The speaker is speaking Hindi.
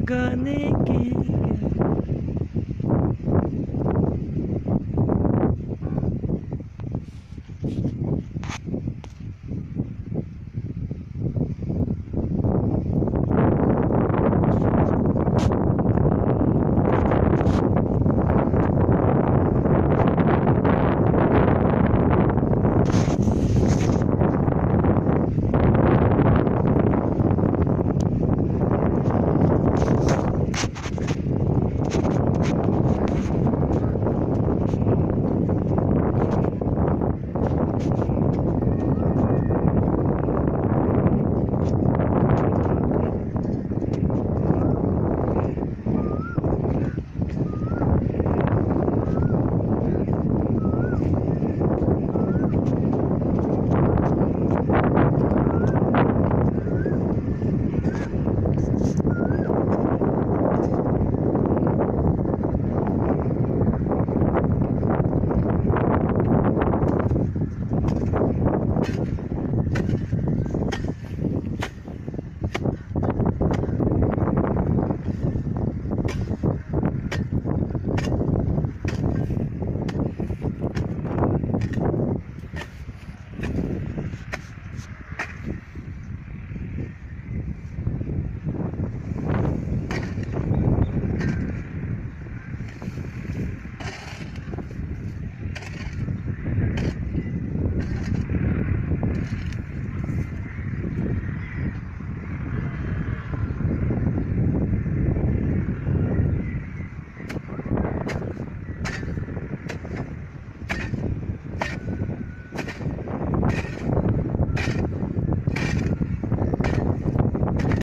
लगाने के